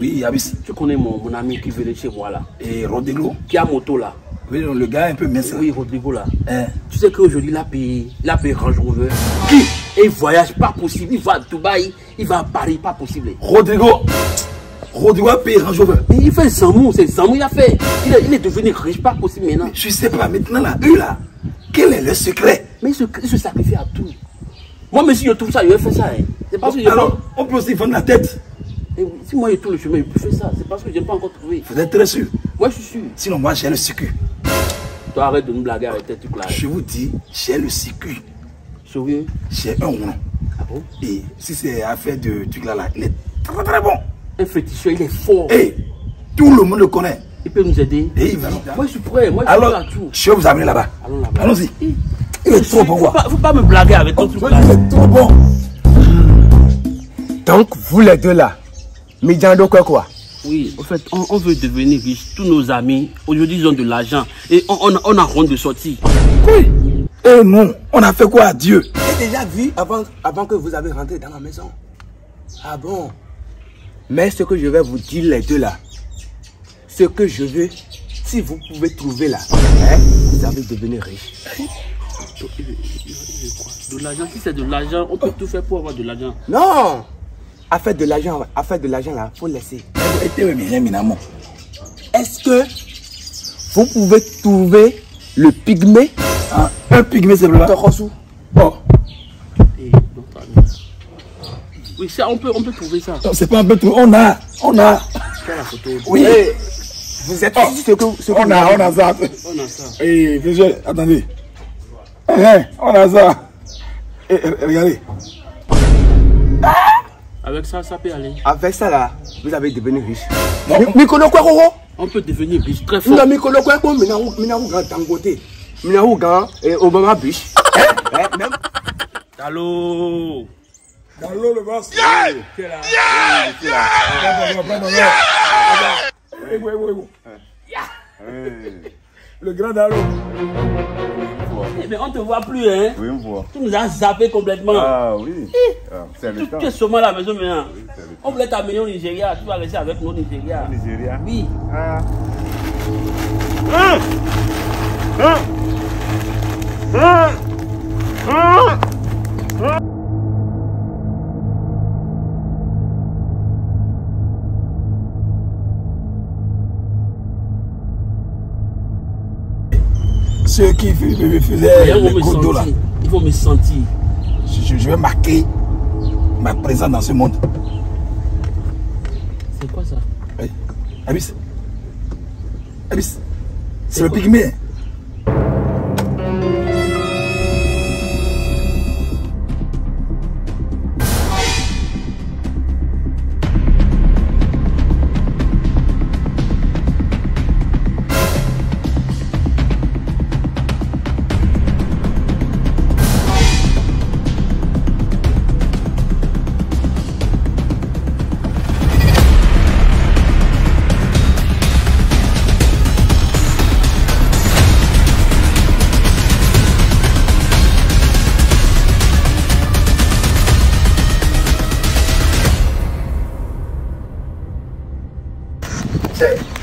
Oui, Abis. tu connais mon, mon ami qui venait chez moi là, Et Rodrigo qui a moto là. Oui, le gars un peu mince. là. Oui, Rodrigo là. Hein? Tu sais qu'aujourd'hui, il a payé, il a payé Range Rover. Qui? Et il voyage, pas possible. Il va à Dubaï, il va à Paris, pas possible. Rodrigo Rodrigo a payé Range Rover. Mais il fait Zamou, c'est Zamou, il a fait. Il est, il est devenu riche, pas possible maintenant. Je sais pas, maintenant là, eux là, quel est le secret? Mais il se, il se sacrifie à tout. Moi, mais si je trouve ça, je vais faire ça. Hein. C'est parce que je Alors, on peut aussi vendre la tête. Eh Si moi, je trouve le chemin, je peux faire ça. C'est parce que je n'ai pas encore trouvé. Vous êtes très sûr? Moi, je suis sûr. Sinon, moi, j'ai le circuit. Toi, arrête de nous blaguer avec tes trucs là. Je vous dis, j'ai le circuit. Sérieux J'ai un roulant. Ah bon? Et si c'est affaire de truc là, là, il est très très bon. Un féticheur, il est fort. Et tout le monde le connaît. Il peut nous aider. Et il va nous Moi, je suis prêt. Moi, je suis Alors, prêt à tout. je vais vous amener là-bas. Allons là-bas. Allons-y. Eh, Il est trop bon, Faut pas, faut pas me blaguer avec ton truc Il est trop bon. Donc, vous les deux là, Midjando quoi quoi? Oui, en fait, on, on veut devenir riche. Tous nos amis, aujourd'hui, ils ont de l'argent. Et on, on, on a honte de sortir. Oui. Et nous, on a fait quoi à Dieu? J'ai déjà vu avant, avant que vous avez rentré dans ma maison. Ah bon? Mais ce que je vais vous dire les deux là, ce que je veux, si vous pouvez trouver là, hein, vous allez devenir riche. De l'argent, si c'est de l'argent, on peut tout faire pour avoir de l'argent. Non À faire de l'argent, à faire de l'argent là, faut laisser. Est-ce que vous pouvez trouver le pygmée? Hein, Un pygmée, c'est là. Torosu Bon, ami. Oui, ça, on peut, on peut trouver ça. non, c'est pas un peu tout. On a, on a. Quelle la photo Oui. Eh, Vous êtes Oh, ce que, ce que On a, on a ça. On a ça. Eh, monsieur, attendez. Eh, eh, on a ça. Eh, eh, regardez. Avec ça, ça peut aller. Avec ça là, vous allez devenir riche. Non. Mi- Mikolo koko On peut devenir riche très fort. Nga mikolo kwa ko mina hu mina hu gan Dangote. Mina hu gan eh, Obama Bush. Eh, même Allô? Dans l'eau, le boss. Ouais, ouais. Le grand Dalo. Eh bien, on te voit plus, hein Oui, on voit. Tu nous as zappé complètement. Ah oui. Ah, c'est le tu, temps. tu es seulement à la maison maintenant. On voulait t'amener au Nigeria. Tu vas rester avec nous au Nigeria. Nigeria. Oui. Ah. Ceux qui f- f- Et faisaient ils le vont me condo là. Ils vont me sentir. je, je vais marquer ma présence dans ce monde. C'est quoi ça? Oui. Abyss. Abyss. C'est le pygmée. Shit!